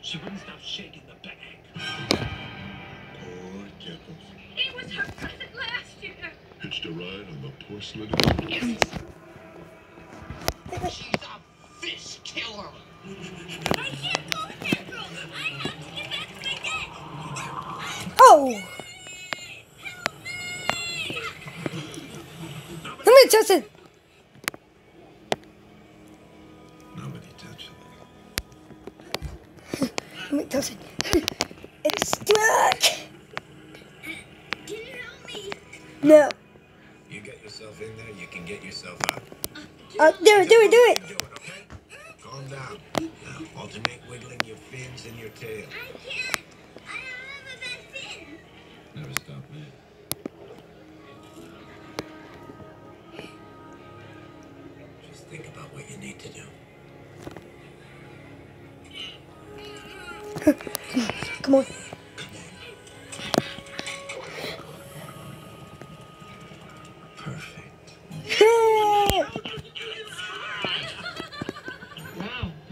She wouldn't stop shaking the bag. Poor Chuckles. It was her present last year. Hitched a ride on the porcelain. She's a fish killer. I can't go with that girl. I have to get back to my dad. Oh! Let me touch it! Nobody touched it. Let me touch it. It's stuck! Can you help me? No. You get yourself in there, you can get yourself out. Uh, do it, do it, do it! Do it, okay? Calm down. Now, alternate wiggling your fins and your tail. I can't. I don't have a best fin. Never stopped me. Just think about what you need to do. Come on. Perfect.